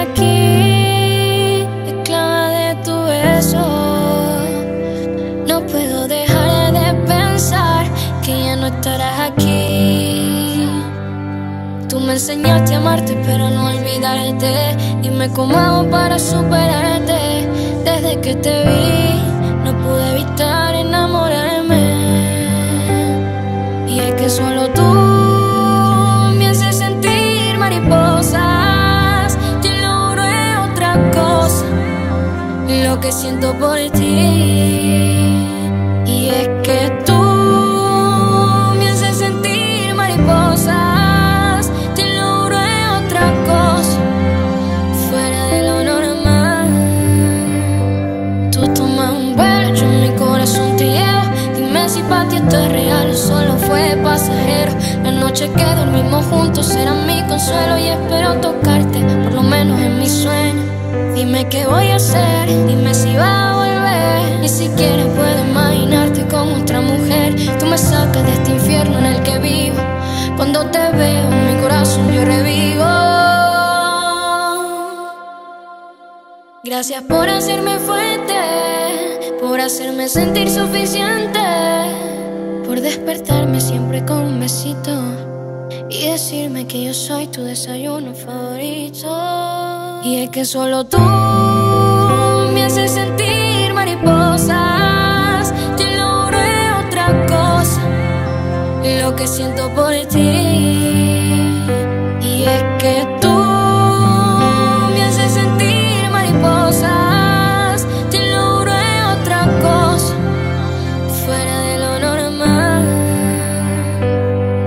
aquí, esclava de tu beso. No puedo dejar de pensar que ya no estarás aquí. Tú me enseñaste a amarte, pero no olvidarte. Dime cómo hago para superarte. Desde que te vi, no pude evitar enamorarme. Y es que solo tú. Lo que siento por ti. Y es que tú me haces sentir mariposas. Te logro es otra cosa. Fuera de lo normal. Tú tomas un vuelo, yo en mi corazón te llevo. Dime si para ti esto es real o solo fue pasajero. La noche que dormimos juntos será mi consuelo y espero tocarte, por lo menos en mi sueño. Dime qué voy a hacer, dime si va a volver. Ni siquiera puedo imaginarte con otra mujer. Tú me sacas de este infierno en el que vivo. Cuando te veo mi corazón yo revivo. Gracias por hacerme fuerte, por hacerme sentir suficiente, por despertarme siempre con un besito y decirme que yo soy tu desayuno favorito. Y es que solo tú me haces sentir mariposas, logro es otra cosa, lo que siento por ti. Y es que tú me haces sentir mariposas, logro es otra cosa, fuera de lo normal.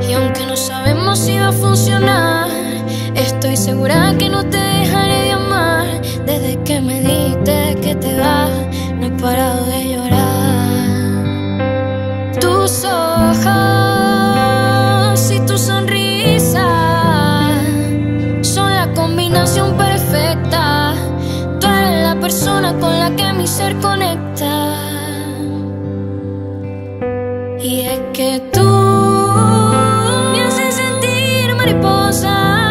Y aunque no sabemos si va a funcionar, estoy segura que no te dejaré. Desde que me dijiste que te vas, no he parado de llorar. Tus ojos y tu sonrisa son la combinación perfecta. Tú eres la persona con la que mi ser conecta. Y es que tú me haces sentir mariposa.